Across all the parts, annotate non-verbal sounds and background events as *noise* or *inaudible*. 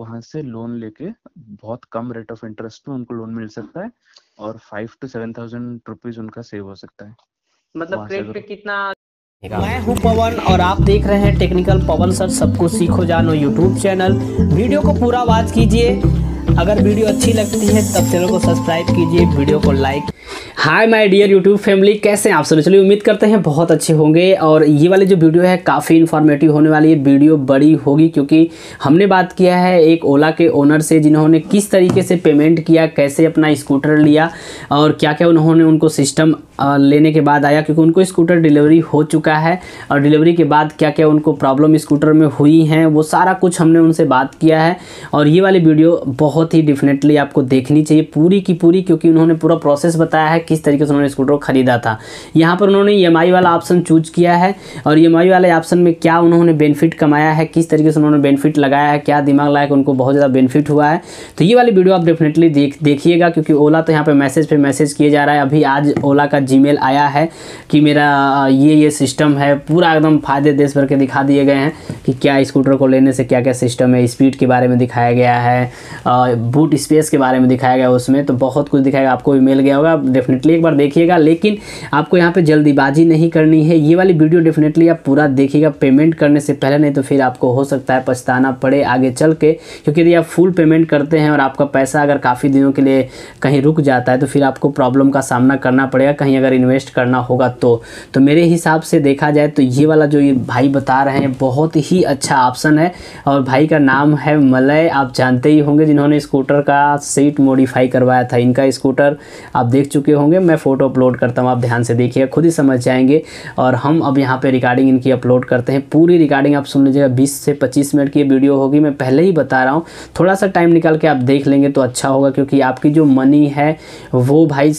वहाँ से लोन लेके बहुत कम रेट ऑफ़ इंटरेस्ट में उनको लोन मिल सकता है और five to seven thousand rupees उनका सेव हो सकता है। मतलब क्रेडिट पे कितना मैं हूँ पवन और आप देख रहे हैं टेक्निकल पवन सर सबको सीखो जानो यूट्यूब चैनल वीडियो को पूरा वाच कीजिए। अगर वीडियो अच्छी लगती है, तब चैनल को सब्सक्राइब कीजिए, वीडियो को like hi my dear YouTube family कैसे हैं आप सब चलिए, उम्मीद करते हैं बहुत अच्छे होंगे, और ये वाली जो वीडियो है, काफ़ी इन्फॉर्मेटिव होने वाली है। वीडियो बड़ी होगी, क्योंकि हमने बात किया है एक ओला के ओनर से, जिन्होंने किस तरीके से पेमेंट किया, कैसे अपना स्कूटर लिया, और क्या क्या उन्होंने उनको सिस्टम लेने के बाद आया, क्योंकि उनको स्कूटर डिलीवरी हो चुका है। और डिलीवरी के बाद क्या क्या उनको प्रॉब्लम स्कूटर में हुई हैं, वो सारा कुछ हमने उनसे बात किया है। और ये वाली वीडियो बहुत ही डेफिनेटली आपको देखनी चाहिए, पूरी की पूरी, क्योंकि उन्होंने पूरा प्रोसेस बताया है किस तरीके से उन्होंने स्कूटर खरीदा था। यहाँ पर उन्होंने ईएमआई वाला ऑप्शन चूज़ किया है, और ई वाले ऑप्शन में क्या उन्होंने बेनिफिट कमाया है, किस तरीके से उन्होंने बेनिफिट लगाया है, क्या दिमाग लगाया कि उनको बहुत ज़्यादा बेनिफिट हुआ है। तो ये वाली वीडियो आप डेफिनेटली देख, देखिएगा, क्योंकि ओला तो यहाँ पर मैसेज पर मैसेज किया जा रहा है। अभी आज ओला का जीमेल आया है कि मेरा ये ये सिस्टम है। पूरा एकदम फ़ायदे देश भर के दिखा दिए गए हैं कि क्या स्कूटर को लेने से क्या क्या सिस्टम है। स्पीड के बारे में दिखाया गया है बूट स्पेस के बारे में दिखाया गया उसमें। तो बहुत कुछ दिखाएगा, आपको भी मिल गया होगा। डेफिनेटली एक बार देखिएगा, लेकिन आपको यहाँ पर जल्दीबाजी नहीं करनी है। ये वाली वीडियो डेफिनेटली आप पूरा देखिएगा। पेमेंट करने से पहले नहीं तो फिर आपको हो सकता है पछताना पड़े आगे चल के। क्योंकि यदि आप फुल पेमेंट करते हैं और आपका पैसा अगर काफ़ी दिनों के लिए कहीं रुक जाता है तो फिर आपको प्रॉब्लम का सामना करना पड़ेगा। कहीं अगर इन्वेस्ट करना होगा तो। तो मेरे हिसाब से देखा जाए तो ये वाला जो ये भाई बता रहे हैं, बहुत ही अच्छा ऑप्शन है। और भाई का नाम है मलय, आप जानते ही होंगे, जिन्होंने स्कूटर का सीट मॉडिफाई करवाया था। इनका स्कूटर आप देख चुके होंगे, मैं फ़ोटो अपलोड करता हूँ, आप ध्यान से देखिएगा खुद ही समझ जाएँगे। और हम अब यहाँ पर रिकॉर्डिंग इनकी अपलोड करते हैं। पूरी रिकॉर्डिंग आप सुन लीजिएगा 20 से 25 मिनट की वीडियो होगी, मैं पहले ही बता रहा हूँ। थोड़ा सा टाइम निकाल के आप देख लेंगे तो अच्छा होगा, क्योंकि आपकी जो मनी है, वो भाई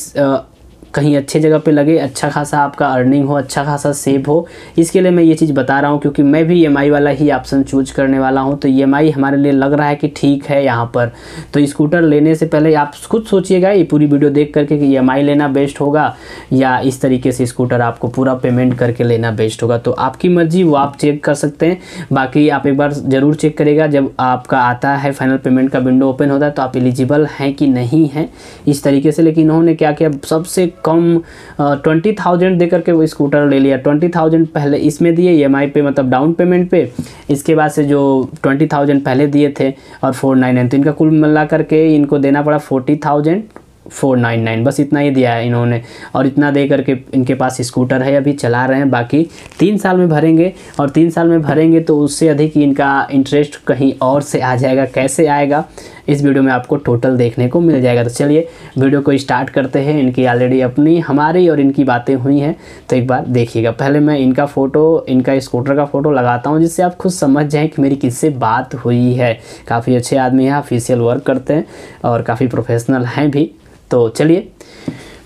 कहीं अच्छे जगह पे लगे अच्छा खासा आपका अर्निंग हो अच्छा खासा सेव हो, इसके लिए मैं ये चीज़ बता रहा हूँ क्योंकि मैं भी ई वाला ही ऑप्शन चूज़ करने वाला हूँ। तो ई हमारे लिए लग रहा है कि ठीक है यहाँ पर। तो स्कूटर लेने से पहले आप खुद सोचिएगा, ये पूरी वीडियो देख करके कि ई लेना बेस्ट होगा या इस तरीके से स्कूटर आपको पूरा पेमेंट करके लेना बेस्ट होगा। तो आपकी मर्ज़ी, वो आप चेक कर सकते हैं। बाकी आप एक बार ज़रूर चेक करेगा जब आपका आता है फाइनल पेमेंट का विंडो ओपन होता है तो आप एलिजिबल हैं कि नहीं हैं इस तरीके से। लेकिन उन्होंने क्या किया, सबसे कम ट्वेंटी थाउज़ेंड दे करके वो स्कूटर ले लिया। ट्वेंटी थाउज़ेंड पहले इसमें दिए ई पे मतलब डाउन पेमेंट पे। इसके बाद से जो ट्वेंटी थाउज़ेंड पहले दिए थे और फोर नाइन नाइन तो इनका कुल मिला करके इनको देना पड़ा forty thousand four nine nine, बस इतना ही दिया है इन्होंने। और इतना दे करके इनके पास स्कूटर है, अभी चला रहे हैं, बाकी तीन साल में भरेंगे। और तीन साल में भरेंगे तो उससे अधिक इनका इंटरेस्ट कहीं और से आ जाएगा, कैसे आएगा, इस वीडियो में आपको टोटल देखने को मिल जाएगा। तो चलिए वीडियो को स्टार्ट करते हैं। इनकी ऑलरेडी अपनी, हमारी और इनकी बातें हुई हैं तो एक बार देखिएगा। पहले मैं इनका फ़ोटो इनका स्कूटर का फ़ोटो लगाता हूँ, जिससे आप खुद समझ जाएँ कि मेरी किससे बात हुई है। काफ़ी अच्छे आदमी हैं ऑफिशियल वर्क करते हैं और काफ़ी प्रोफेशनल हैं भी। तो चलिए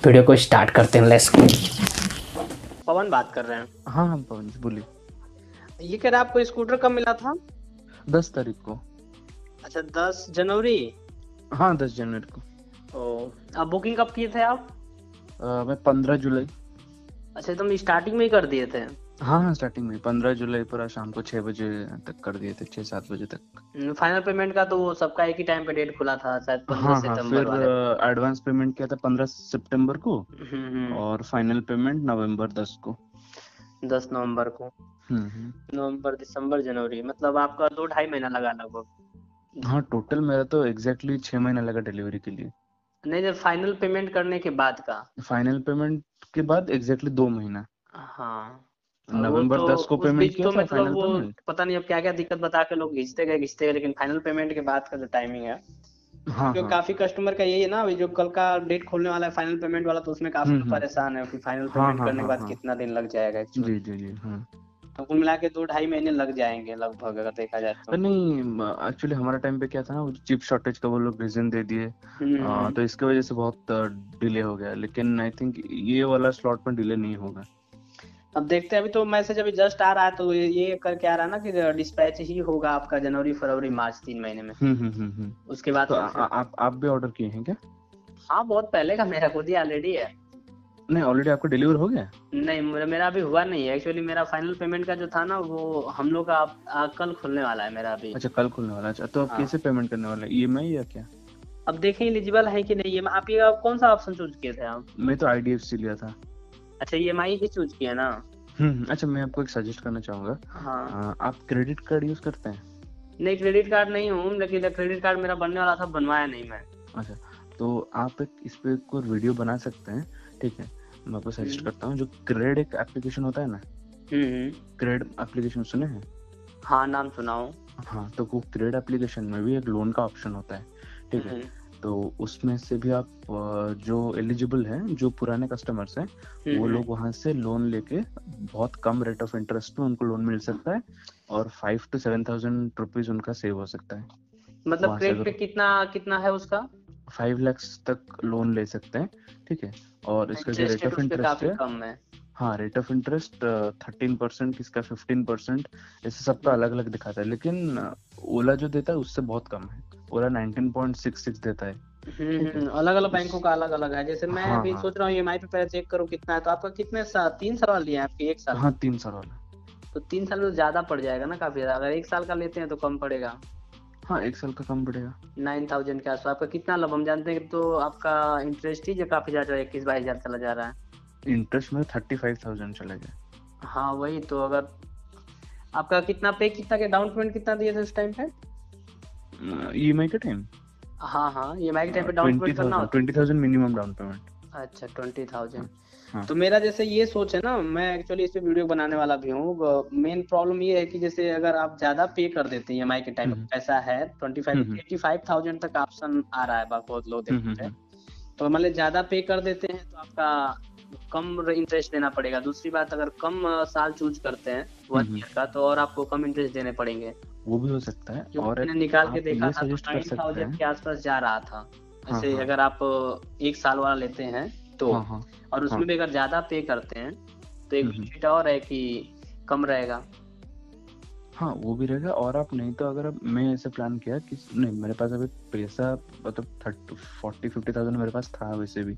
वीडियो को स्टार्ट करते हैं लेट्स पवन बात कर रहे हैं। हाँ हाँ पवन जी बोलिए। ये कह रहे आपको स्कूटर कब मिला था? दस तारीख को। अच्छा दस जनवरी? हाँ दस जनवरी को। ओ अब बुकिंग कब किए थे आप? अ, मैं पंद्रह जुलाई। अच्छा तुम स्टार्टिंग में ही कर दिए थे। हाँ हाँ स्टार्टिंग में। पंद्रह जुलाई पूरा शाम को छः बजे तक कर दिए थे छः सात बजे तक। फाइनल पेमेंट का तो वो सबका एक ही टाइम पे डेट खुला था शायद हाँ हाँ फिर एडवांस पेमेंट किया था पंद्रह सितंबर को हम्म, हम्म, और फाइनल पेमेंट नवंबर दस को। दस नवंबर को। हम्म हम्म। नवंबर दिसंबर जनवरी मतलब आपका दो ढाई महीना लगा लगभग। हाँ टोटल मेरा तो एग्जैक्टली छः महीना लगा डिलीवरी के लिए। नहीं जब फाइनल पेमेंट करने के बाद का। फाइनल पेमेंट के बाद एग्जैक्टली दो महीना। हाँ। नवंबर तो दस को पेमेंट किया तो मतलब फाइनल वो पेमेंट पता नहीं अब क्या क्या दिक्कत बता के लोग घिसते गए घिसते गए लेकिन फाइनल पेमेंट के बाद का जो टाइमिंग है हाँ क्योंकि हाँ। काफ़ी कस्टमर का यही है ना अभी जो कल का डेट खोलने वाला है फाइनल पेमेंट वाला तो उसमें काफ़ी हम्म, हम्म। परेशान है कि फाइनल हाँ, पेमेंट हाँ, करने के हाँ, बाद हाँ। कितना दिन लग जाएगा एक्चुअली जी जी जी हाँ। तो कुल मिला के दो ढाई महीने लग जाएँगे लगभग अगर देखा जाए तो। नहीं एक्चुअली हमारा टाइम पे क्या था ना चिप शॉर्टेज का वो लोग रीजन दे दिए। हम्म। तो इसके वजह से बहुत डिले हो गया लेकिन आई थिंक ये वाला स्लॉट में डिले नहीं होगा। अब देखते हैं अभी तो मैसेज अभी जस्ट आ रहा है तो ये करके आ रहा है ना कि डिस्पैच ही होगा आपका जनवरी फरवरी मार्च तीन महीने में। हम्म हम्म हम्म। उसके बाद तो आ, आ, आप आप भी ऑर्डर किए हैं क्या? हाँ बहुत पहले का मेरा खुद ही ऑलरेडी है। नहीं ऑलरेडी आपका डिलीवर हो गया? नहीं मेरा मेरा अभी हुआ नहीं है। एक्चुअली मेरा फाइनल पेमेंट का जो था ना वो हम लोग का आप- आ, कल खुलने वाला है मेरा अभी। अच्छा कल खुलने वाला अच्छा तो आप हाँ। कैसे पेमेंट करने वाले ईएमआई या क्या? अब देखें एलिजिबल है कि नहीं? ये आप ये कौन सा ऑप्शन चूज़ किए थे आप? मैं तो आईडीएफसी लिया था। अच्छा ई ही चूज़ किया ना। हम्म हम्म, अच्छा मैं आपको एक सजेस्ट करना चाहूँगा। हाँ। आप क्रेडिट कार्ड यूज़ करते हैं? नहीं क्रेडिट कार्ड नहीं हूँ लेकिन क्रेडिट कार्ड मेरा बनने वाला था बनवाया नहीं मैं। अच्छा तो आप एक इस पे एक वीडियो बना सकते हैं ठीक है? मैं आपको सजेस्ट हम्म। करता हूँ जो क्रेड एक एप्लीकेशन होता है ना? हम्म हम्म। क्रेड एप्लीकेशन सुने हैं? हाँ नाम सुनाओ हाँ। तो वो क्रेड एप्लीकेशन में भी एक लोन का ऑप्शन होता है ठीक है? तो उसमें से भी आप जो एलिजिबल हैं जो पुराने कस्टमर्स हैं हम्म, वो हम्म। लोग वहाँ से लोन लेके बहुत कम रेट ऑफ़ इंटरेस्ट में उनको लोन मिल सकता है और five to seven thousand rupees उनका सेव हो सकता है। मतलब क्रेडिट पे कितना कितना है उसका? फाइव लैक्स तक लोन ले सकते हैं ठीक है? और इसका जो रेट ऑफ़ इंटरेस्ट है हाँ। Rate of interest thirteen percent किसका फिफ्टीन परसेंट ऐसे सबका अलग अलग दिखाता है लेकिन ओला जो देता है उससे बहुत कम है। सिक्स सिक्स देता है। ठीक अलग अलग बैंकों का अलग अलग है। जैसे मैं हाँ, अभी हाँ। सोच रहा हूँ ई पे पहले चेक करूँ कितना है तो आपका कितने साल तीन साल वाला लिया है आपके एक साल? हाँ तीन साल वाला। तो तीन साल में ज़्यादा पड़ जाएगा ना काफ़ी अगर एक साल का लेते हैं तो कम पड़ेगा। हाँ एक साल का कम पड़ेगा। नाइन थाउज़ेंड के आसपास। आपका कितना लब हम जानते हैं तो आपका इंटरेस्ट ही जो काफ़ी ज़्यादा इक्कीस बाईस हज़ार चला जा रहा है। इंटरेस्ट में थर्टी फाइव थाउज़ेंड चला गया। हाँ वही तो अगर आपका कितना पे कितना के डाउन पेमेंट कितना दिए थे उस टाइम पे? ई एम का टाइम हाँ हाँ ई के टाइम पे डाउन पेमेंट करना होता twenty thousand minimum down payment अच्छा ट्वेंटी थाउज़ेंड हाँ। तो मेरा जैसे ये सोच है ना मैं एक्चुअली इस पे वीडियो बनाने वाला भी हूँ मेन प्रॉब्लम ये है कि जैसे अगर आप ज़्यादा पे कर देते हैं ई के टाइम हम्म। पैसा है twenty five hmm. Eighty five thousand तक ऑप्शन आ रहा है बहुत लोग हम्म, देखते हैं हम्म, तो मतलब ज़्यादा पे कर देते हैं तो आपका कम इंटरेस्ट देना पड़ेगा दूसरी बात अगर कम साल चूज़ करते हैं वन हम्म। ईयर का तो और आपको कम इंटरेस्ट देने पड़ेंगे वो भी हो सकता है और मैंने निकाल के देखा था तो नाइन थाउज़ेंड हैं। के आसपास जा रहा था। हाँ, जैसे हाँ। अगर आप एक साल वाला लेते हैं तो हाँ हाँ। और उसमें हाँ। भी अगर ज़्यादा पे करते हैं तो एक हम्म। बेनिफिट और है कि कम रहेगा। हाँ वो भी रहेगा और आप नहीं तो अगर मैं ऐसे प्लान किया कि नहीं मेरे पास अभी पैसा मतलब थर्टी फोर्टी फिफ्टी थाउज़ेंड मेरे पास था वैसे भी।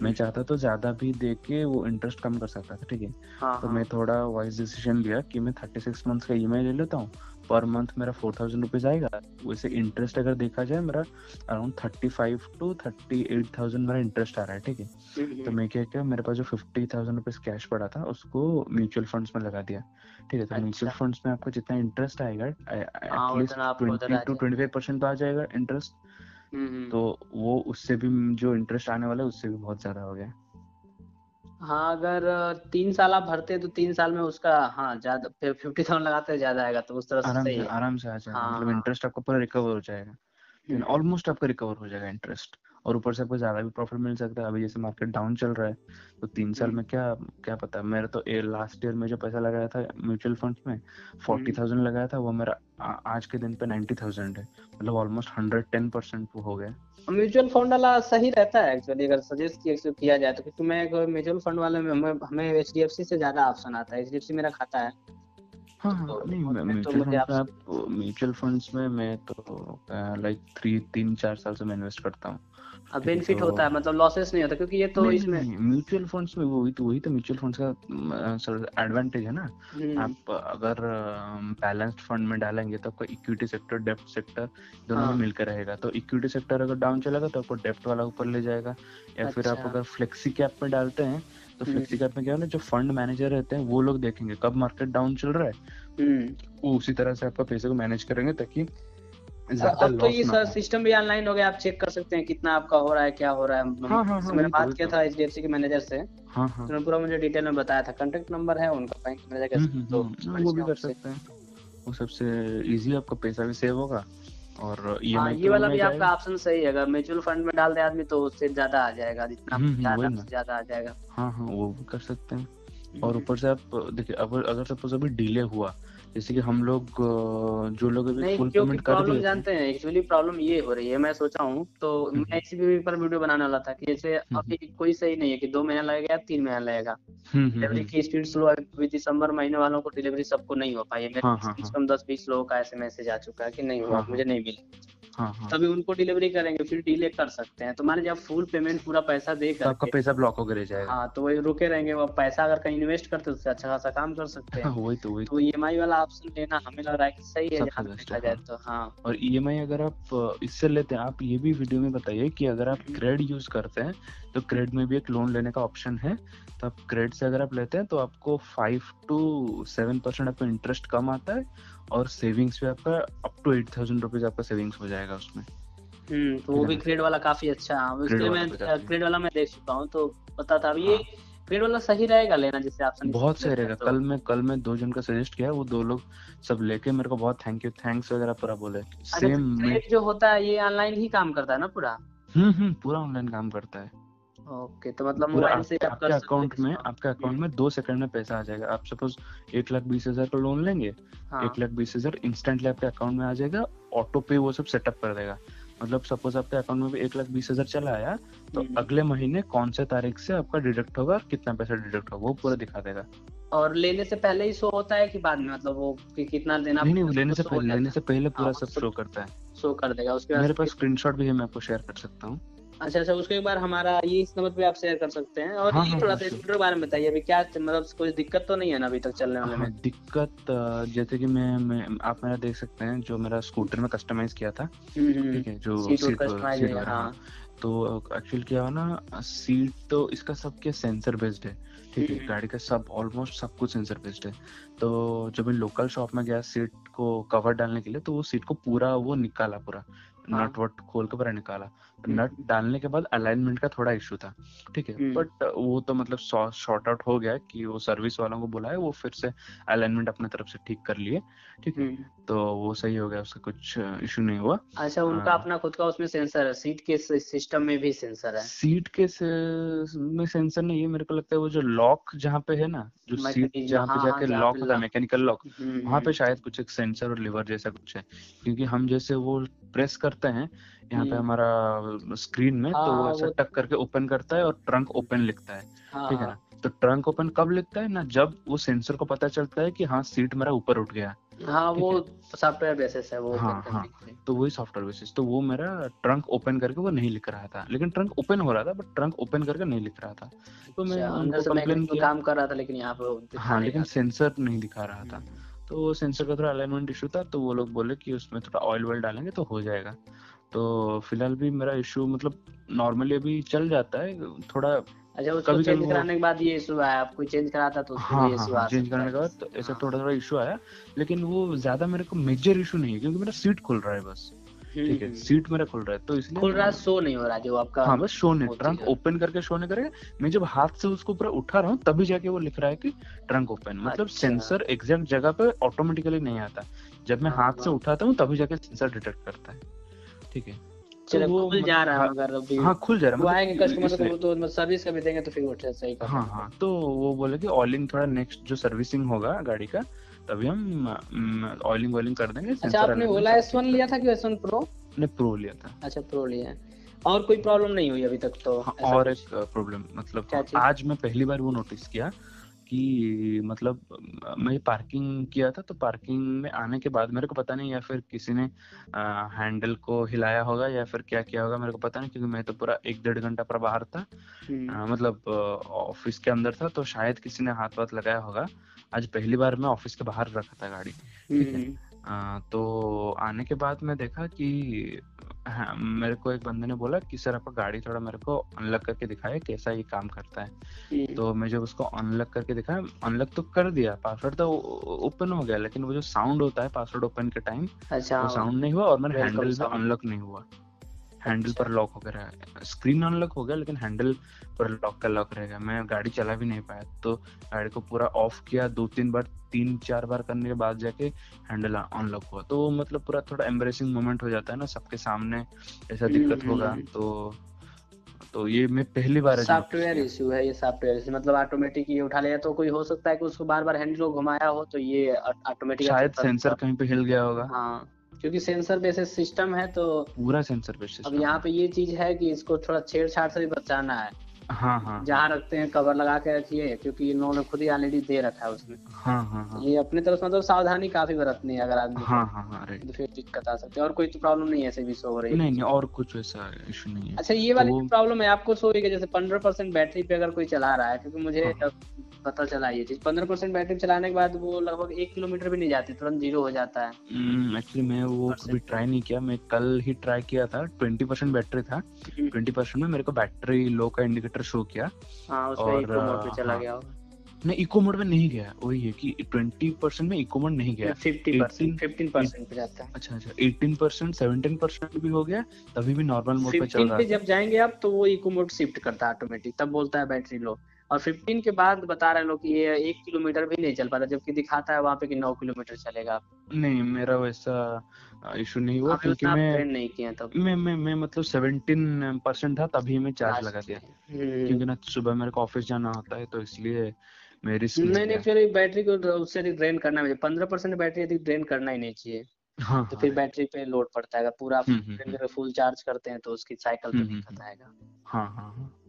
मैं चाहता तो ज़्यादा भी दे के वो इंटरेस्ट कम कर सकता था ठीक है? हाँ तो हाँ। मैं थोड़ा वाइज डिसीज़न लिया कि मैं थर्टी सिक्स मंथ का ई ले लेता हूँ पर मंथ मेरा फोर थाउज़ेंड रुपीज़ आएगा। वैसे इंटरेस्ट अगर देखा जाए मेरा around thirty five to thirty eight thousand मेरा इंटरेस्ट आ रहा है ठीक है? हम्म, तो मैं क्या किया मेरे पास जो फिफ्टी थाउज़ेंड रुपीज़ कैश पड़ा था उसको म्यूचुअल फंड्स में लगा दिया ठीक है? तो अच्छा। म्यूचुअल फंड्स में आपको जितना इंटरेस्ट आएगा ट्वेंटी टू फाइव परसेंट तो आ जाएगा इंटरेस्ट हम्म, हम्म। तो वो उससे भी जो इंटरेस्ट आने वाला है उससे भी बहुत ज़्यादा हो गया। हाँ अगर तीन साल आप भरते हैं तो तीन साल में उसका हाँ ज़्यादा फिफ्टी थाउज़ेंड लगाते हैं ज़्यादा आएगा तो उस तरह से आराम सही से है। आराम से आ जाएगा हाँ, मतलब हाँ। इंटरेस्ट आपका पूरा रिकवर हो जाएगा। हम्म, ऑलमोस्ट आपका रिकवर हो जाएगा इंटरेस्ट और ऊपर से आपको ज़्यादा भी प्रॉफिट मिल सकता है। अभी जैसे मार्केट डाउन चल रहा है तो तीन साल हम्म। में क्या क्या पता? मेरा तो लास्ट ईयर में जो पैसा लगाया था म्यूचुअल फंड्स में फोर्टी थाउज़ेंड लगाया था वो मेरा आज के दिन पे नाइन्टी थाउज़ेंड है। मतलब ऑलमोस्ट हंड्रेड टेन परसेंट हो गया। म्यूचुअल फंड वाला सही रहता है एक्चुअली अगर सजेस्ट किया किया जाए तो। क्योंकि मैं म्यूचुअल फंड वाले में हमें हमें एच डी एफ़ सी से ज़्यादा ऑप्शन आता है। एच डी एफ़ सी मेरा खाता है। हाँ हाँ तो नहीं म्यूचुअल मुझे फंड्स में आप म्यूचुअल फंड्स में मैं तो लाइक थ्री तीन चार साल से मैं इन्वेस्ट करता हूँ है, बेनिफिट तो- होता है मतलब लॉसेस नहीं होता क्योंकि ये तो इसमें म्यूचुअल फंड्स में वही तो वही तो म्यूचुअल फंड्स का एडवांटेज है ना हम्म, आप अगर बैलेंस्ड फंड में डालेंगे तो आपका इक्विटी सेक्टर डेप्ट सेक्टर दोनों हाँ। में मिलकर रहेगा तो इक्विटी सेक्टर अगर डाउन चलेगा तो आपको डेप्ट वाला ऊपर ले जाएगा या फिर आप अच्छा। अगर फ्लेक्सी कैप में डालते हैं तो। फ्लेक्सी कैप में क्या है ना जो फंड मैनेजर रहते हैं वो लोग देखेंगे कब मार्केट डाउन चल रहा है। हम्म। वो उसी तरह से आपका पैसे को मैनेज करेंगे ताकि अब तो ये सर सिस्टम भी ऑनलाइन हो गया आप चेक कर सकते हैं कितना आपका हो रहा है क्या हो रहा है। हाँ, हाँ, हाँ, मैंने तो, बात किया तो। था एच डी एफ़ सी के मैनेजर से हाँ हाँ। उन्होंने पूरा मुझे डिटेल में बताया था। कांटेक्ट नंबर है उनका बैंक मैनेजर का हम्म, हम्म, तो वो भी कर सकते हैं। वो सबसे इजी आपका पैसा भी सेव होगा। और हाँ ईएमआई ये वाला भी आपका ऑप्शन सही है अगर म्यूचुअल फंड में डाल दे आदमी तो उससे ज़्यादा आ जाएगा जितना हम्म, हम्म, ज़्यादा आ जाएगा। हाँ हाँ वो भी कर सकते हैं। और ऊपर से आप देखिए अगर अगर सपोज़ अभी डिले हुआ जैसे कि हम लोग जो लोग अभी फुल पेमेंट कर दिए जानते हैं एक्चुअली प्रॉब्लम ये हो रही है मैं सोचा हूँ तो हम्म। मैं इसी भी पर वीडियो बनाने वाला था कि जैसे हम्म। अभी कोई सही नहीं है कि दो महीना लगेगा या तीन महीना लगेगा डिलीवरी हम्म, की स्पीड स्लो है अभी दिसंबर महीने वालों को डिलीवरी सबको नहीं हो पाई है मेरे हाँ, पास हाँ, कम से हाँ। कम दस बीस लोगों का ऐसे मैसेज आ चुका है कि नहीं हुआ। मुझे नहीं मिली हाँ हाँ। तभी उनको डिलीवरी करेंगे फिर डीले कर सकते हैं। तो मान लीजिए आप फुल पेमेंट पूरा पैसा दे तो आपका पैसा ब्लॉक होकर जाएगा। हाँ तो वही रुके रहेंगे वो पैसा अगर कहीं इन्वेस्ट करते तो अच्छा खासा काम कर सकते हाँ, *laughs* वही तो वही तो ईएमआई वाला ऑप्शन लेना हमें लग रहा है कि सही है। तो हाँ। और ईएमआई अगर आप इससे लेते हैं आप ये भी वीडियो में बताइए कि अगर आप हम्म। क्रेड यूज़ करते हैं तो क्रेड में भी एक लोन लेने का ऑप्शन है। तो आप क्रेड से अगर आप लेते हैं तो आपको फाइव टू सेवन परसेंट आपको इंटरेस्ट कम आता है। और सेविंग्स भी आपका up to eight thousand rupees आपका सेविंग्स हो जाएगा उसमें। हम्म तो वो भी क्रेड वाला काफ़ी अच्छा है। उसके लिए मैं तो क्रेड वाला मैं देख चुका हूँ तो पता था। ये हाँ। क्रेड वाला सही रहेगा लेना जिससे आप बहुत सही रहेगा। कल मैं कल मैं दो जन का सजेस्ट किया वो दो लोग सब लेके मेरे को बहुत थैंक यू थैंक्स वगैरह पूरा बोले। सेम जो होता है ये ऑनलाइन ही काम करता है ना पूरा? हम्म हम्म पूरा ऑनलाइन काम करता है। ओके तो मतलब मोबाइल से आपके आप आपके अकाउंट में आपके अकाउंट में दो सेकंड में पैसा आ जाएगा। आप सपोज़ एक लाख बीस हज़ार का लोन लेंगे हाँ। एक लाख बीस हज़ार इंस्टेंटली आपके अकाउंट में आ जाएगा ऑटो पे वो सब सेटअप कर देगा। मतलब सपोज़ आपके अकाउंट में भी एक लाख बीस हज़ार चला आया तो हम्म। अगले महीने कौन से तारीख से आपका डिडक्ट होगा और कितना पैसा डिडक्ट होगा वो पूरा दिखा देगा। और लेने से पहले ही शो होता है कि बाद में मतलब वो कि कितना देना नहीं नहीं लेने से पहले लेने से पहले पूरा हाँ, सब शो करता है। show कर देगा उसके मेरे पास स्क्रीनशॉट भी है मैं आपको शेयर कर सकता हूँ। अच्छा अच्छा उसके एक बार हमारा ये इस नंबर पे आप शेयर कर सकते हैं और हाँ, ये हाँ, थोड़ा हाँ, सा. स्कूटर के बारे में बताइए अभी क्या मतलब कोई दिक्कत तो नहीं है ना अभी तक चलने वाले हाँ में दिक्कत जैसे कि मैं मैं आप मेरा देख सकते हैं जो मेरा स्कूटर में कस्टमाइज किया था हम्म, हम्म, ठीक है जो सीट सीट सीट हाँ हाँ। तो एक्चुअल क्या हुआ ना सीट तो इसका सब क्या सेंसर बेस्ड है ठीक है हम्म। गाड़ी का सब ऑलमोस्ट सब कुछ सेंसर बेस्ड है तो जब मैं लोकल शॉप में गया सीट को कवर डालने के लिए तो वो सीट को पूरा वो निकाला पूरा हाँ। नट वट खोल के पूरा निकाला। नट डालने के बाद अलाइनमेंट का थोड़ा इशू था ठीक है हम्म। बट वो तो मतलब शॉर्ट आउट हो गया कि वो सर्विस वालों को बुलाए वो फिर से अलाइनमेंट अपने तरफ़ से ठीक कर लिए ठीक है हम्म। तो वो सही हो गया उसका कुछ इशू नहीं हुआ अच्छा उनका हाँ। अपना खुद का उसमें सेंसर है सीट के सिस्टम में भी सेंसर है सीट के से, में सेंसर नहीं है मेरे को लगता है वो जो लॉक जहाँ पे है ना जो सीट जहाँ पे हाँ, जाके लॉक होता है मैकेनिकल लॉक हम्म, वहाँ पे हम्म, शायद कुछ एक सेंसर और लिवर जैसा कुछ है क्योंकि हम जैसे वो प्रेस करते हैं यहाँ पे हम्म। हमारा स्क्रीन में तो हाँ, वो हाँ, ऐसा टक करके ओपन करता है और ट्रंक ओपन लिखता है हाँ, ठीक है हाँ, ना? तो ट्रंक ओपन कब लिखता है? ना जब वो सेंसर को पता चलता है कि हाँ सीट मेरा ऊपर उठ गया हाँ वो सॉफ्टवेयर बेसिस है वो हाँ, हाँ। तो वही सॉफ्टवेयर बेसिस तो वो मेरा ट्रंक ओपन करके वो नहीं लिख रहा था। लेकिन ट्रंक ओपन हो रहा था बट ट्रंक ओपन करके नहीं लिख रहा था। तो मैं अंदर से कंप्लेन काम कर रहा था लेकिन यहाँ पे हाँ लेकिन सेंसर नहीं दिखा रहा था। था तो सेंसर का थोड़ा अलाइनमेंट इशू था तो वो लोग बोले कि उसमें थोड़ा ऑयल वेल डालेंगे तो हो जाएगा। तो फ़िलहाल भी मेरा इशू मतलब नॉर्मली अभी चल जाता है थोड़ा अच्छा उसको कभी चेंज कराने के बाद ये इशू आया आपको चेंज कराता तो हाँ ये हाँ हाँ चेंज करने के बाद तो ऐसा। थोड़ा थोड़ा इशू आया लेकिन वो ज़्यादा मेरे को मेजर इशू नहीं है क्योंकि मेरा सीट खुल रहा है बस हम्म, ठीक है हम्म। सीट मेरा खुल रहा है तो इसलिए खुल रहा शो नहीं हो रहा जो आपका हाँ बस शो नहीं ट्रंक ओपन करके शो नहीं करेगा मैं जब हाथ से उसको पूरा उठा रहा हूँ तभी जाके वो लिख रहा है कि ट्रंक ओपन मतलब अच्छा। सेंसर एग्जैक्ट जगह पे ऑटोमेटिकली नहीं आता जब मैं हाथ से। उठाता हूँ तभी जाके सेंसर डिटेक्ट करता है ठीक है। चलो वो खुल जा रहा है हाँ- अभी हाँ खुल जा रहा मतलब आएँगे कस्टमर इसलिए- तो मतलब सर्विस का भी देंगे तो फिर वो सही कर हाँ हाँ। तो वो बोले कि ऑयलिंग थोड़ा नेक्स्ट जो सर्विसिंग होगा गाड़ी का तभी हम ऑयलिंग वॉइलिंग कर देंगे अच्छा आपने ओला एस वन लिया था कि एस वन प्रो ने प्रो लिया था। अच्छा प्रो लिया और कोई प्रॉब्लम नहीं हुई अभी तक तो हाँ, और एक प्रॉब्लम मतलब आज मैं पहली बार वो नोटिस किया कि मतलब मैं पार्किंग किया था तो पार्किंग में आने के बाद मेरे को पता नहीं या फिर किसी ने आ, हैंडल को हिलाया होगा या फिर क्या किया होगा मेरे को पता नहीं क्योंकि मैं तो पूरा एक डेढ़ घंटा पर बाहर था। हम्म, अ, मतलब ऑफ़िस के अंदर था तो शायद किसी ने हाथ वाथ लगाया होगा। आज पहली बार मैं ऑफ़िस के बाहर रखा था गाड़ी ठीक है। हम्म, तो आने के बाद मैं देखा कि हाँ, मेरे को एक बंदे ने बोला कि सर आपका गाड़ी थोड़ा मेरे को अनलॉक करके दिखाए कैसा ये काम करता है। तो मैं जब उसको अनलॉक करके दिखाया अनलॉक तो कर दिया पासवर्ड तो ओपन हो गया लेकिन वो जो साउंड होता है पासवर्ड ओपन के टाइम अच्छा वो साउंड नहीं हुआ और मेरा हैंडल अनलॉक नहीं हुआ। हैंडल। पर लॉक हो गया स्क्रीन अनलॉक हो गया लेकिन हैंडल पर लॉक का लॉक रहेगा मैं गाड़ी चला भी नहीं पाया तो गाड़ी को पूरा ऑफ़ किया दो तीन बार तीन चार बार करने के बाद जाके हैंडल अनलॉक हुआ तो वो मतलब पूरा थोड़ा एम्बरेसिंग मोमेंट हो जाता है ना सबके सामने ऐसा दिक्कत हम्म, होगा हम्म। तो तो ये मैं पहली बार। सॉफ्टवेयर इशू है ये सॉफ्टवेयर इशू मतलब ऑटोमेटिक ये उठा लिया तो कोई हो सकता है कि उसको बार बार हैंडल को घुमाया हो तो ये ऑटोमेटिक शायद सेंसर कहीं पे हिल गया होगा हाँ क्योंकि सेंसर बेसिस सिस्टम है तो पूरा सेंसर बेस अब यहाँ पे ये चीज़ है कि इसको थोड़ा छेड़छाड़ से भी बचाना है। हाँ हाँ जहाँ रखते हैं कवर लगा के रखिए क्योंकि इन्होंने खुद ही ऑलरेडी दे रखा है उसमें। हाँ हाँ हाँ। ये अपने तरफ़ से मतलब सावधानी काफ़ी बरतनी है अगर आदमी हाँ हाँ हाँ तो फिर दिक्कत आ सकती है। और कोई तो प्रॉब्लम नहीं है ऐसे भी हो रही है। नहीं नहीं और कुछ ऐसा इशू नहीं है। अच्छा ये वाली वो- प्रॉब्लम है आपको शो होगी जैसे पंद्रह परसेंट बैटरी पे अगर कोई चला रहा है क्योंकि मुझे हाँ। पता चला ये चीज़। पंद्रह परसेंट बैटरी चलाने के बाद वो लगभग एक किलोमीटर भी नहीं जाती तुरंत ज़ीरो हो जाता है। एक्चुअली मैं वो कभी ट्राई नहीं किया। मैं कल ही ट्राई किया था ट्वेंटी परसेंट बैटरी था। हम्म। ट्वेंटी परसेंट में मेरे को बैटरी लो का इंडिकेटर शो किया। हाँ और, इको मोड पे चला हाँ। गया होगा। नहीं इको मोड में नहीं गया। वही है कि ट्वेंटी परसेंट में इको मोड नहीं गया। फिफ्टी परसेंट 18 फिफ्टीन परसेंट पे जाता है। अच्छा अच्छा एटीन परसेंट सेवनटीन परसेंट भी हो गया तभी भी नॉर्मल मोड पे चल रहा था जब जाएँगे आप तो वो इको मोड शिफ्ट करता है ऑटोमेटिक तब बोलता है बैटरी लो और 15 के बाद बता रहे लोग कि ये एक किलोमीटर भी नहीं चल पाता जबकि दिखाता है वहाँ पे कि नौ किलोमीटर चलेगा। नहीं मेरा वैसा इशू नहीं हुआ क्योंकि मैं नहीं किया तब। मैं मैं मैं मतलब सेवनटीन परसेंट था तभी मैं चार्ज लगा दिया। हम्म। क्योंकि ना सुबह मेरे को ऑफ़िस जाना होता है तो इसलिए मैं रिस्क नहीं नहीं एक्चुअली बैटरी को उससे अधिक ड्रेन करना चाहिए पंद्रह परसेंट बैटरी अधिक ड्रेन करना ही नहीं चाहिए। हाँ तो हाँ। फिर बैटरी पे लोड पड़ता है। पूरा हम्म, हम्म, हम्म। फुल चार्ज करते हैं तो उसकी साइकिल पे हम्म, हम्म, दिक्कत आएगा। हाँ हाँ हाँ।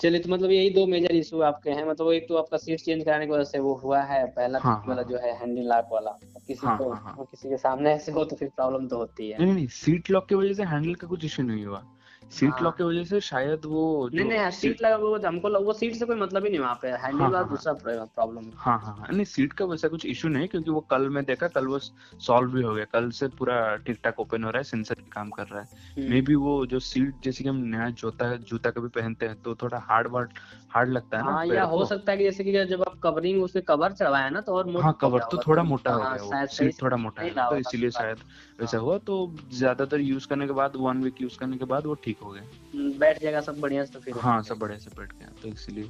चलिए तो मतलब यही दो मेजर इशू आपके हैं। मतलब एक तो आपका सीट चेंज कराने की वजह से वो हुआ है पहला हाँ, चीज़ वाला हाँ, जो है हैंडल लॉक वाला। किसी हाँ, को हाँ, हाँ। किसी के सामने ऐसे हो तो फिर प्रॉब्लम तो होती है। नहीं नहीं सीट लॉक की वजह से हैंडल का कुछ इशू नहीं हुआ। सीट हाँ। लॉक की वजह से शायद वो नहीं नहीं सीट लगा वो हमको लग- वो सीट से कोई मतलब ही नहीं वहाँ पे। हैंडल हाँ, हाँ, दूसरा प्रॉब्लम। है हाँ हाँ। हाँ नहीं सीट का वैसा कुछ इशू नहीं क्योंकि वो कल मैं देखा कल वो सॉल्व भी हो गया। कल से पूरा ठीक ठाक ओपन हो रहा है सेंसर भी काम कर रहा है। हम्म। मे बी वो जो सीट जैसे कि हम नया जूता जूता कभी पहनते हैं तो थोड़ा हार्ड वर्ड हार्ड लगता है ना हाँ या हो सकता है कि जैसे कि जब आप कवरिंग उसके कवर चढ़वाए ना तो और हाँ कवर तो थोड़ा मोटा हो हाँ, गया सीट थोड़ा मोटा है तो इसीलिए शायद वैसा हाँ। हुआ तो ज़्यादातर यूज़ करने के बाद वन वीक यूज़ करने के बाद वो ठीक हो गया हम्म, बैठ जाएगा सब बढ़िया से तो फिर हाँ सब बड़े से बैठ गया तो इसलिए।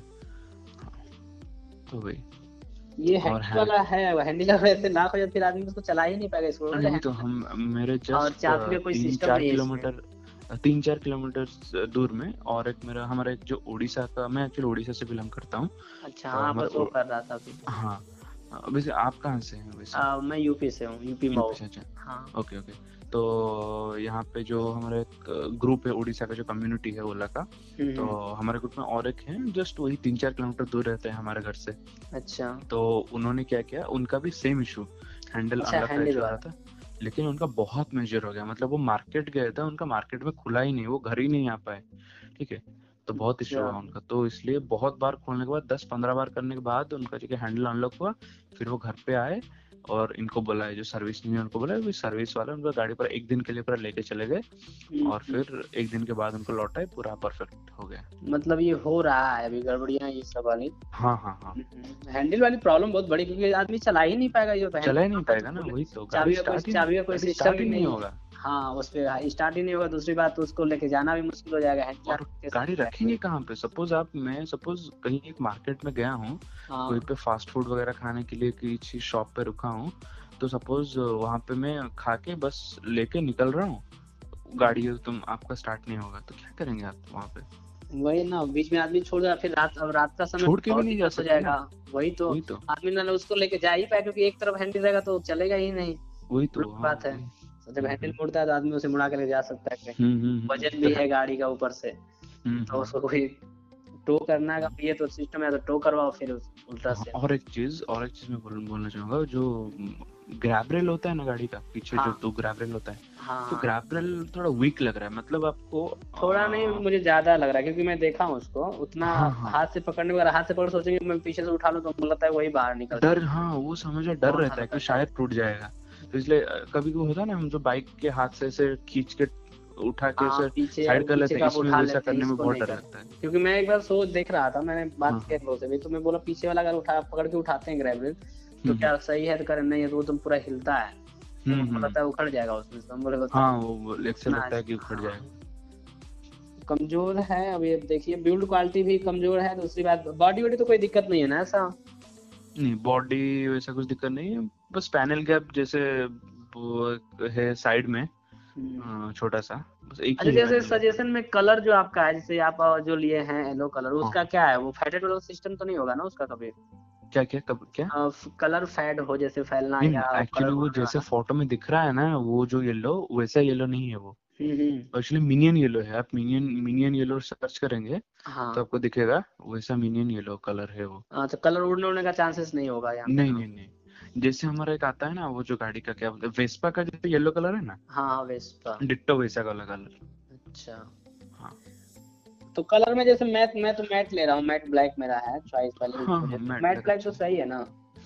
तो वही ये वाला है हैंडल ऐसे लॉक हो जाए फिर आदमी उसको चला ही नहीं पाएगा इसको। नहीं तो हम मेरे जस्ट तीन चार। किलोमीटर तीन चार किलोमीटर दूर में और एक मेरा हमारा एक जो उड़ीसा का मैं एक्चुअली उड़ीसा से बिलोंग करता हूँ। अच्छा तो हाँ वो- कर रहा था हाँ वैसे आप कहाँ से हैं वैसे? आ, मैं यूपी से हूँ यूपी मऊ। अच्छा। हाँ। Okay okay. तो यहाँ पे जो हमारा एक ग्रुप है उड़ीसा का जो कम्युनिटी है ओला का हम्म, तो हमारे ग्रुप में और एक है जस्ट वही तीन चार किलोमीटर दूर रहते हैं हमारे घर से। अच्छा। तो उन्होंने क्या किया उनका भी सेम इशू हैंडल अच्छा, आ रहा था लेकिन उनका बहुत मेजर हो गया मतलब वो मार्केट गए थे उनका मार्केट में खुला ही नहीं वो घर ही नहीं आ पाए। ठीक है? तो बहुत इशू अच्छा। हुआ उनका। तो इसलिए बहुत बार खोलने के बाद दस पंद्रह बार करने के बाद उनका जो हैंडल अनलॉक हुआ। फिर वो घर पे आए और इनको बुलाए जो सर्विस नहीं है उनको बुलाए वो सर्विस वाले उनका गाड़ी पर एक दिन के लिए पूरा लेके चले गए हम्म, और फिर एक दिन के बाद उनको लौटाए पूरा परफेक्ट हो गया। मतलब ये हो रहा है अभी गड़बड़ियाँ ये सब वाली। हाँ हाँ हाँ। हैंडल वाली प्रॉब्लम बहुत बड़ी क्योंकि आदमी चला ही नहीं पाएगा ये चला ही नहीं पाएगा ना वही तो। चाबी का कोई सिस्टम नहीं। होगा। हाँ उस पर स्टार्ट ही नहीं होगा। दूसरी बात तो उसको लेके जाना भी मुश्किल हो जाएगा। और गाड़ी रखेंगे कहाँ पे? सपोज़ आप मैं सपोज़ कहीं एक मार्केट में गया हूँ हाँ। कोई पे फास्ट फ़ूड वगैरह खाने के लिए किसी शॉप पे रुका हूँ तो सपोज़ वहाँ पे मैं खा के बस लेके निकल रहा हूँ गाड़ी तुम आपका स्टार्ट नहीं होगा तो क्या करेंगे आप वहाँ पे? वही ना बीच में आदमी छोड़ दिया फिर रात अब रात का समय छोड़ के भी नहीं जा जाएगा। वही तो वही तो। आदमी ना उसको लेके जा ही पाए क्योंकि एक तरफ़ हैंडल रहेगा तो चलेगा ही नहीं। वही तो बात है। तो जब हैंडल मुड़ता है तो आदमी उसे मुड़ा के ले जा सकता है। हम्म, हम्म, हम्म। वज़न भी है गाड़ी का ऊपर से। हम्म, तो उसको कोई टो करना का ये तो सिस्टम है तो टो करवाओ फिर उल्टा से। और एक चीज़ और एक चीज़ मैं बोल, बोलना चाहूँगा जो ग्रैब रेल होता है ना गाड़ी का पीछे हाँ। दो ग्रैब रेल होता है तो हाँ। ग्रैब रेल थोड़ा वीक लग रहा है मतलब आपको थोड़ा आ, नहीं मुझे ज़्यादा लग रहा है क्योंकि मैं देखा हूँ उसको उतना हाँ, हाँ। हाथ से पकड़ने वगैरह हाथ से पकड़ सोचेंगे मैं पीछे से उठा लूँ तो मुझे लगता है वही बाहर निकल डर हाँ वो समझो डर रहता है कि शायद टूट जाएगा। तो इसलिए कभी कभी होता है ना हम जो बाइक के हाथ से ऐसे खींच के उठा के हाँ, ऐसे साइड कर लेते हैं इसमें वैसा करने में बहुत डर लगता है। क्योंकि मैं एक बार सोच देख रहा था मैंने बात हाँ। किया लोगों से भी तो मैं बोला पीछे वाला अगर उठा पकड़ के उठाते हैं ग्रैब रेल तो हम्म, क्या सही है तो करें नहीं है तो तुम पूरा हिलता है। तो हम्म, हमको हम्म। लगता है उखड़ जाएगा उसमें तो हम बोले हाँ वो वो से लगता है कि उखड़ हाँ। जाएगा कमज़ोर है अभी अब देखिए बिल्ड क्वालिटी भी कमज़ोर है दूसरी बात बॉडी वॉडी तो कोई दिक्कत नहीं है ना ऐसा। नहीं बॉडी वैसा कुछ दिक्कत नहीं है। बस पैनल गैप जैसे है साइड में छोटा सा बस एक अच्छा जैसे सजेशन में कलर जो आपका है जैसे आप जो लिए हैं येलो कलर उसका हाँ। क्या है? वो फेडेड सिस्टम तो नहीं होगा ना उसका कभी? क्या क्या? कब क्या कलर फेड हो जैसे फैलना या एक्चुअली वो जैसे फ़ोटो में दिख रहा है ना वो जो येलो वैसा येलो नहीं है वो। एक्चुअली मिनियन येलो है आप मिनियन मिनियन येलो सर्च करेंगे हाँ। तो आपको दिखेगा वैसा मिनियन येलो कलर है वो। हाँ, तो कलर उड़ने उड़ने का चांसेस नहीं होगा यहाँ नहीं नहीं नहीं। जैसे हमारा एक आता है ना वो जो गाड़ी का क्या बोलते वेस्पा का जैसे येलो कलर है ना? हाँ हाँ वेस्पा डिट्टो वैसा वाला कलर अच्छा। हाँ। तो कलर में जैसे मैट मैं तो मैट ले रहा हूँ मैट ब्लैक मेरा है चॉइस वाली हाँ, हाँ, मैट ब्लैक। तो सही है ना?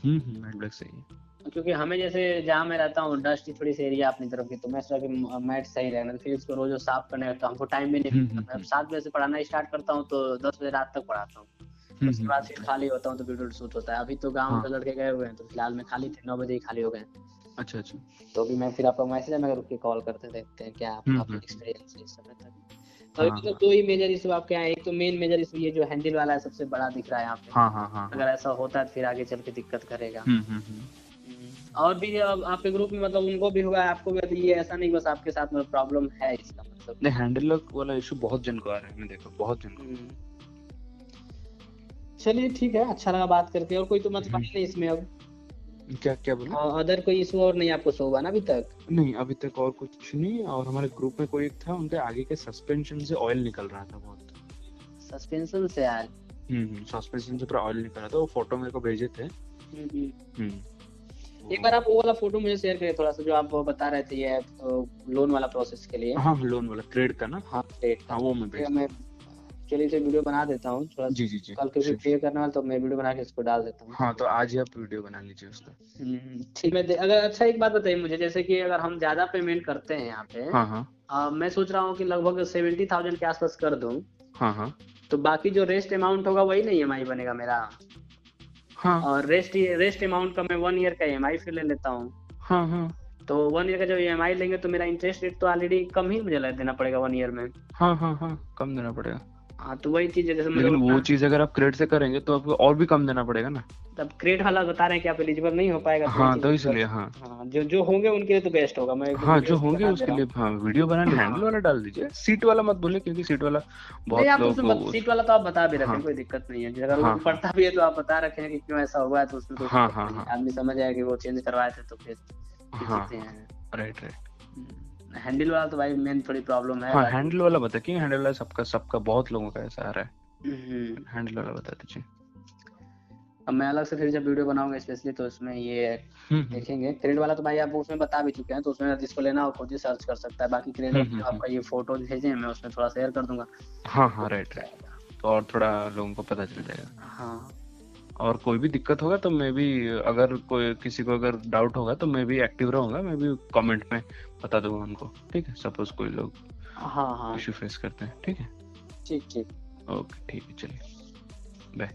हम्म हम्म मैट ब्लैक सही है। क्योंकि हमें जैसे जहाँ मैं रहता हूँ डस्ट थोड़ी सी एरिया अपनी तरफ़ की तो मैं सोचा कि मैट सही रहेगा तो फिर इसको रोज साफ़ करने का हमको टाइम भी नहीं हम्म, मिलता। हम्म, मैं सात बजे से पढ़ाना स्टार्ट करता हूँ तो दस बजे रात तक पढ़ाता हूँ। उसके बाद फिर खाली होता हूँ तो वीडियो शूट होता है। अभी तो गाँव हाँ। के लड़के गए हुए हैं तो फ़िलहाल में खाली थे नौ बजे ही खाली हो गए। अच्छा अच्छा। तो अभी मैं फिर आपका मैसेज है मैं रुक के कॉल करते देखते हैं क्या आपका एक्सपीरियंस इस समय तक। तो अभी हाँ, मतलब हाँ। दो ही मेजर इशू आपके यहाँ एक तो मेन मेजर इशू ये जो हैंडल वाला है सबसे बड़ा दिख रहा है यहाँ पे। हाँ हाँ हाँ अगर ऐसा होता है तो फिर आगे चल के दिक्कत करेगा। हम्म हम्म हम्म। और भी अब आपके ग्रुप में मतलब उनको भी हुआ है आपको भी तो ये ऐसा नहीं बस आपके साथ में प्रॉब्लम है इसका मतलब। नहीं हैंडल वाला इशू बहुत जन को आ रहा है मैं देखा बहुत जन को। चलिए ठीक है अच्छा लगा बात करके और कोई तो मतलब। नहीं इसमें अब। क्या क्या बोला? अदर कोई इशू और नहीं आपको शो हुआ ना अभी तक? नहीं अभी तक और कुछ नहीं और हमारे ग्रुप में कोई एक था उनके आगे के सस्पेंशन से ऑयल निकल रहा था बहुत। सस्पेंशन से आया हम्म सस्पेंशन से पूरा ऑयल निकल रहा था। वो फ़ोटो मेरे को भेजे थे। हम्म। हम्म। एक बार आप वो वाला फ़ोटो मुझे शेयर करिए थोड़ा सा जो आप बता रहे थे ये लोन वाला प्रोसेस के लिए। हाँ लोन वाला क्रेड का ना? हाँ डेट हाँ वो मैं भेज मैं चलिए इसे वीडियो बना देता हूँ थोड़ा जी जी जी कल के sure. पे करने वाला तो मैं वीडियो बना के इसको डाल देता हूँ। हाँ तो आज ही आप वीडियो बना लीजिए उसका। हम्म, ठीक है अगर अच्छा एक बात बताइए मुझे जैसे कि अगर हम ज़्यादा पेमेंट करते हैं यहाँ पे हाँ हाँ। आ, मैं सोच रहा हूँ कि लगभग सेवेंटी थाउज़ेंड के आसपास कर दूँ। हाँ हाँ। तो बाकी जो रेस्ट अमाउंट होगा वही नहीं ई बनेगा मेरा। हाँ। और रेस्ट रेस्ट अमाउंट का मैं वन ईयर का ई फिर ले लेता हूँ। हाँ हाँ। तो वन ईयर का जब ई लेंगे तो मेरा इंटरेस्ट रेट तो ऑलरेडी कम ही मुझे देना पड़ेगा वन ईयर में। हाँ हाँ हाँ कम देना पड़ेगा। हाँ तो वही चीज़ है जैसे लेकिन वो चीज़ अगर आप क्रेडिट से करेंगे तो आपको और भी कम देना पड़ेगा ना। तब क्रेड वाला बता रहे हैं कि आप एलिजिबल नहीं हो पाएगा हाँ तो इसलिए हाँ। हाँ जो जो होंगे उनके लिए तो बेस्ट होगा मैं हाँ जो होंगे उसके लिए हाँ। वीडियो बना हाँ। हैंडल वाला डाल दीजिए। सीट वाला मत बोले क्योंकि सीट वाला बहुत लोग सीट वाला तो आप बता भी रखे हैं हाँ। कोई दिक्कत नहीं है। अगर हाँ, पड़ता भी है तो आप बता रखे हैं कि क्यों ऐसा हुआ है तो उसमें हाँ, हाँ, है। हाँ। आदमी समझ जाएगा कि वो चेंज करवाए थे तो फिर हाँ। राइट राइट हैंडल वाला तो भाई मेन थोड़ी प्रॉब्लम है हाँ हैंडल वाला बता क्यों हैंडल वाला सबका सबका बहुत लोगों का ऐसा आ रहा है। हम्म। हैंडल वाला बता दीजिए। अब मैं अलग से फिर जब वीडियो बनाऊँगा स्पेशली तो उसमें ये हम्म, हम्म, देखेंगे। क्रेडिट वाला तो भाई आप उसमें बता भी चुके हैं तो उसमें जिसको लेना हो खुद ही सर्च कर सकता है। बाकी क्रेडिट हम्म, हम्म, आपका ये फ़ोटो भेजे मैं उसमें थोड़ा शेयर कर दूँगा। हाँ हाँ राइट राइट तो और थोड़ा लोगों को पता चल जाएगा। हाँ। और कोई भी दिक्कत होगा तो मैं भी अगर कोई किसी को अगर डाउट होगा तो मैं भी एक्टिव रहूँगा मैं भी कमेंट में बता दूँगा उनको ठीक है? सपोज़ कोई लोग हाँ हाँ। इशू फेस करते हैं ठीक है? ठीक ठीक। ओके ठीक है चलिए। बाय